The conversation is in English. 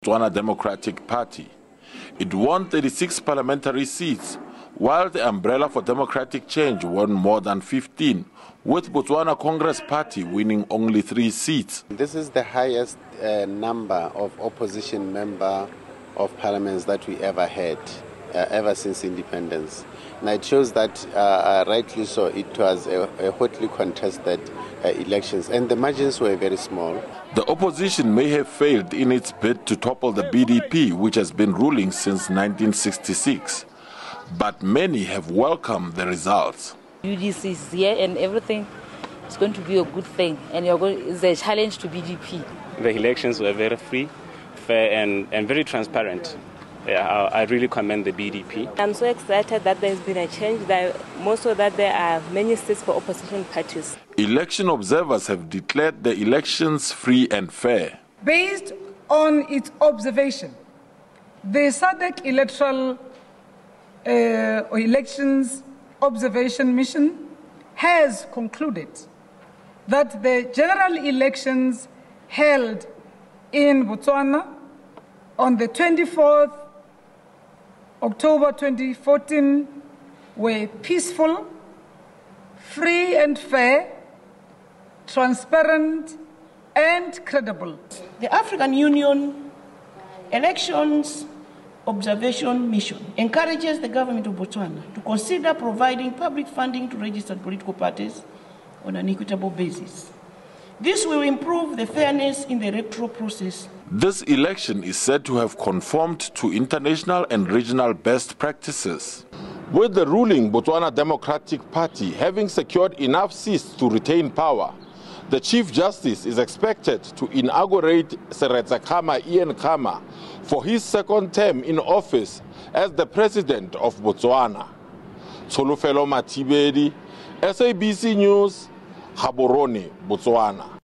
Botswana Democratic Party. It won 36 parliamentary seats, while the Umbrella for Democratic Change won more than 15, with Botswana Congress Party winning only three seats. This is the highest uh, number of opposition member of parliaments that we ever had, uh, ever since independence. And it shows that, uh, uh rightly so, it was a, a hotly contested uh, elections, and the margins were very small. The opposition may have failed in its bid to topple the BDP, which has been ruling since 1966. But many have welcomed the results. UDC is here and everything is going to be a good thing, and you're going, it's a challenge to BDP. The elections were very free, fair, and, and very transparent. Yeah, I, I really commend the BDP. I'm so excited that there's been a change, that more so that there are many seats for opposition parties. Election observers have declared the elections free and fair. Based on its observation, the SADC electoral uh, elections observation mission has concluded that the general elections held in Botswana on the 24th October 2014 were peaceful, free and fair, transparent, and credible. The African Union elections observation mission encourages the government of Botswana to consider providing public funding to registered political parties on an equitable basis. This will improve the fairness in the electoral process. This election is said to have conformed to international and regional best practices. With the ruling Botswana Democratic Party having secured enough seats to retain power, the Chief Justice is expected to inaugurate Seretse Khama Ian Khama for his second term in office as the President of Botswana. Tsholofelo Matibedi, SABC News, Gaborone, Botswana.